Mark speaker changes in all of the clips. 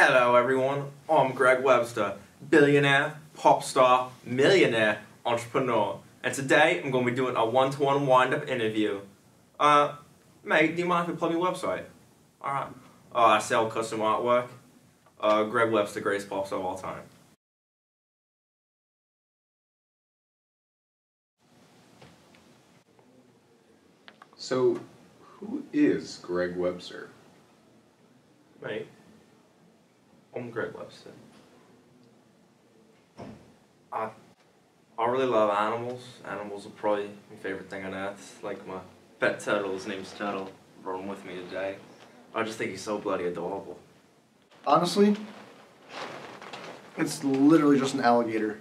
Speaker 1: Hello everyone, I'm Greg Webster, billionaire, pop star, millionaire, entrepreneur. And today I'm going to be doing a one-to-one wind-up interview. Uh, mate, do you mind if I plug your website? Alright. Uh, I sell custom artwork. Uh, Greg Webster, greatest pop star of all time.
Speaker 2: So, who is Greg Webster?
Speaker 1: Mate, I'm Greg Webster. I, I really love animals. Animals are probably my favorite thing on earth. Like my pet turtle, his name's Turtle. Brought him with me today. I just think he's so bloody adorable.
Speaker 3: Honestly, it's literally just an alligator.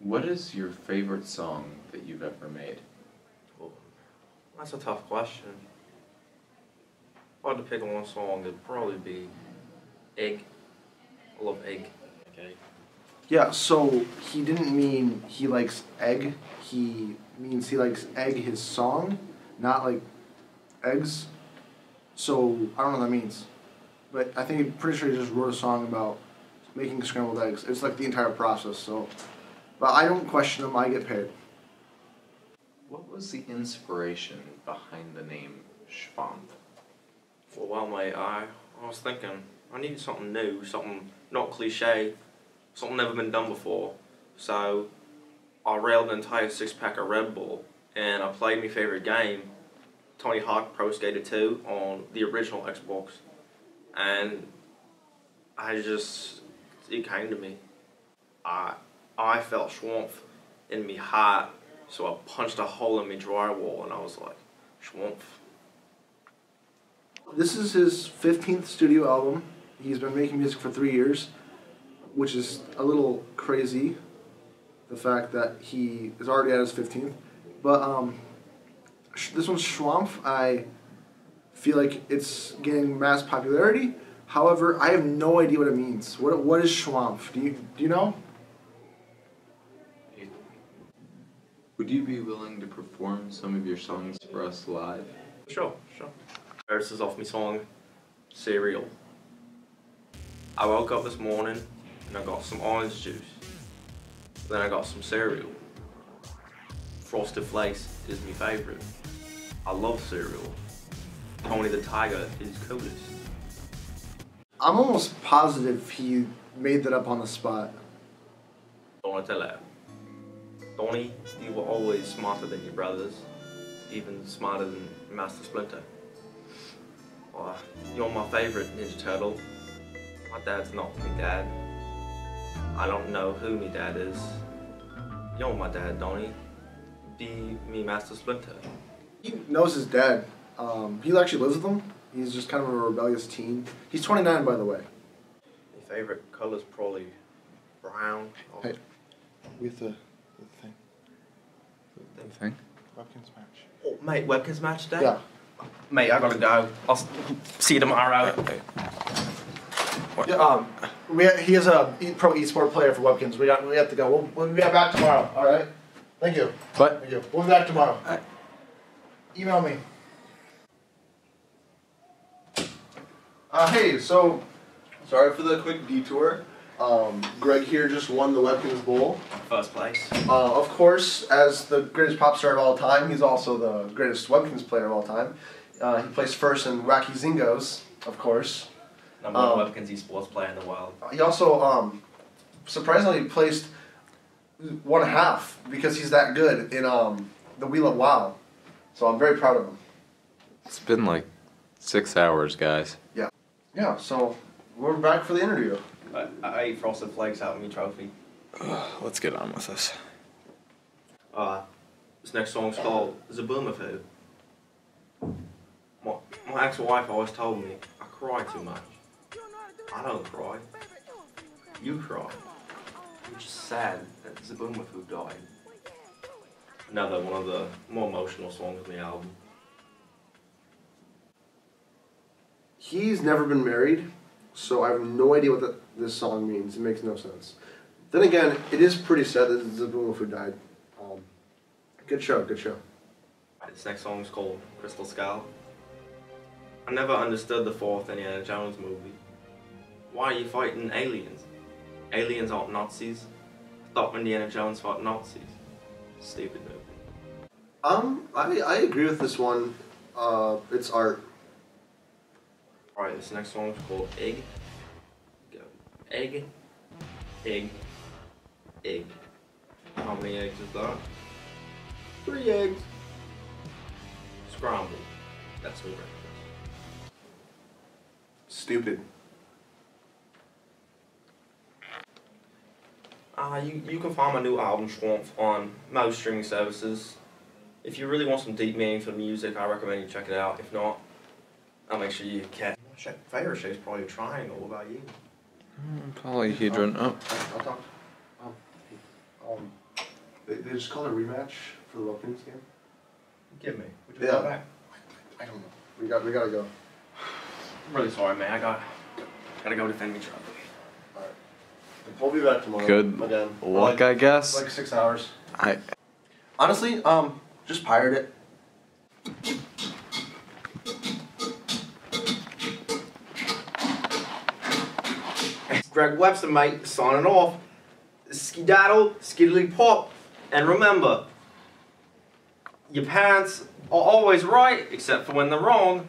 Speaker 2: What is your favorite song that you've ever made?
Speaker 1: Well, that's a tough question. If I had to pick one song, it'd probably be Egg. I love Egg. Okay.
Speaker 3: Yeah, so he didn't mean he likes egg. He means he likes egg his song, not like eggs. So I don't know what that means. But I think I'm pretty sure he just wrote a song about making scrambled eggs. It's like the entire process, so but I don't question him, I get paid.
Speaker 2: What was the inspiration behind the name Schwamp?
Speaker 1: For a while, mate, I, I was thinking I needed something new, something not cliche, something never been done before. So I railed an entire six pack of Red Bull and I played my favorite game, Tony Hawk Pro Skater 2, on the original Xbox. And I just, it came to me. I, I felt swamp in me heart, so I punched a hole in my drywall and I was like, swamp.
Speaker 3: This is his 15th studio album. He's been making music for three years, which is a little crazy, the fact that he is already at his 15th. But um, sh- this one's Schwampf. I feel like it's getting mass popularity. However, I have no idea what it means. What, what is Schwampf? Do you, do you know?
Speaker 2: Would you be willing to perform some of your songs for us live?
Speaker 1: Sure, sure. This is off my song, Cereal. I woke up this morning and I got some orange juice. Then I got some cereal. Frosted Flakes is my favorite. I love cereal. Tony the Tiger is coolest.
Speaker 3: I'm almost positive he made that up on the spot.
Speaker 1: Donatello. Donnie, you were always smarter than your brothers, even smarter than Master Splinter. Oh, you're my favorite Ninja Turtle. My dad's not my dad. I don't know who my dad is. You're my dad, don't he? Be me Master Splinter.
Speaker 3: He knows his dad. Um, he actually lives with him. He's just kind of a rebellious teen. He's 29, by the way.
Speaker 1: My favorite color's probably brown. or-
Speaker 3: Hey. With the, the thing.
Speaker 2: The thing?
Speaker 3: Webkinz match.
Speaker 1: Oh, mate, Webkinz match day?
Speaker 3: Yeah.
Speaker 1: Mate, I gotta go. I'll see you tomorrow.
Speaker 3: Yeah, um, we, he is a e- pro esport player for Webkinz. We got we have to go. We'll, we'll be back tomorrow. All right. Thank you.
Speaker 2: What?
Speaker 3: Thank you. We'll be back tomorrow.
Speaker 2: Alright.
Speaker 3: Email me. Uh, hey, so sorry for the quick detour. Um, Greg here just won the Webkinz Bowl.
Speaker 1: First place.
Speaker 3: Uh, of course, as the greatest pop star of all time, he's also the greatest Webkinz player of all time. Uh, he placed first in Wacky Zingoz, of course.
Speaker 1: Number one
Speaker 3: Um,
Speaker 1: Webkinz esports player in the world.
Speaker 3: He also um, surprisingly placed one half because he's that good in um, the Wheel of WoW. So I'm very proud of him.
Speaker 2: It's been like six hours, guys.
Speaker 3: Yeah, Yeah, so we're back for the interview.
Speaker 1: I, I ate frosted flakes out of my trophy.
Speaker 2: Let's get on with this.
Speaker 1: Uh, this next song's called Zaboomafoo. My, my ex-wife always told me I cry too much. I don't cry. You cry. I'm just sad that Zaboomafoo died. Another one of the more emotional songs on the album.
Speaker 3: He's never been married, so I have no idea what the, this song means. It makes no sense. Then again, it is pretty sad that Zaboomafoo died. Um, good show, good show.
Speaker 1: This next song is called Crystal Skull. I never understood the fourth Indiana Jones movie. Why are you fighting aliens? Aliens aren't Nazis. Thought Indiana Jones fought Nazis. Stupid movie.
Speaker 4: Um, I, I agree with this one. Uh, it's art.
Speaker 1: Alright, this next one is called Egg. Go. Egg. Egg. Egg. How many eggs is that? Three eggs. Scrambled. That's me breakfast.
Speaker 4: Stupid.
Speaker 1: Uh, you, you can find my new album Swamp on most streaming services. If you really want some deep meaningful music, I recommend you check it out. If not, I'll make sure you catch. Favorite shape's probably a triangle. What about you?
Speaker 2: Polyhedron. Oh,
Speaker 3: I'll talk. Um, um, they, they just called a rematch for the Wilkins game.
Speaker 1: Give me. Would
Speaker 3: Yeah.
Speaker 1: back?
Speaker 3: I don't know. We got we gotta go.
Speaker 1: I'm really sorry, man. I got gotta go defend me truck.
Speaker 3: Alright.
Speaker 4: We'll be back tomorrow.
Speaker 2: Good
Speaker 4: Again.
Speaker 2: luck, I guess.
Speaker 3: Like six hours.
Speaker 2: I
Speaker 4: Honestly, um, just pirate it.
Speaker 1: Greg Webster, mate, signing off. Skedaddle, skiddly pop, and remember, your parents are always right, except for when they're wrong.